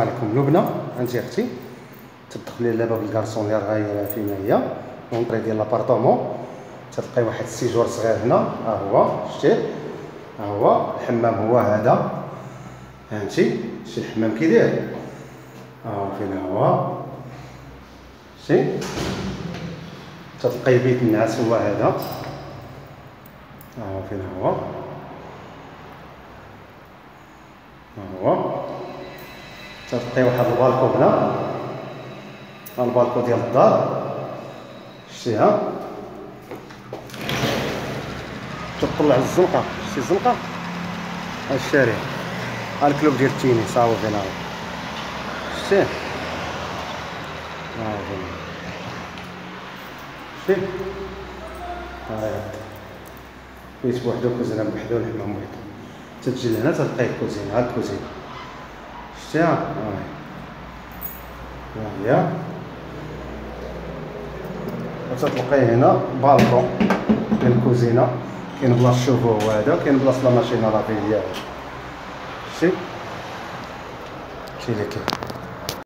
عليكم. لبنى انت أختي تدخلي دابا بال garçon اللي راه فين هي. l'entrée ديال l'appartement تلقاي واحد ال séjour صغير هنا. ها هو شتيه ها هو الحمام هو هذا. فهمتي؟ شتي الحمام كي داير ها فين هو؟ شتي. تلقاي بيت النعاس هو هذا. ها فين هو؟ ها هو. تلقاي واحد البالكو هنا. البالكو ديال الدار. شتيها. تطلع الزنقة. شتي الزنقة؟ الشارع. ها الكلوب ديال التيني صاوب هنا. شتيه ها شتي. ها بيت بوحدو كوزينة بوحدو الحمام بوحدو تتجي لهنا تلقاي الكوزينة. ها الكوزينة. وتتلقاي هنا بالكون ديال الكوزينه كاين بلاصه الشوفو هو هذا كاين بلاصه لا ماشينه لافي ديالو شتي هادشي اللي كاين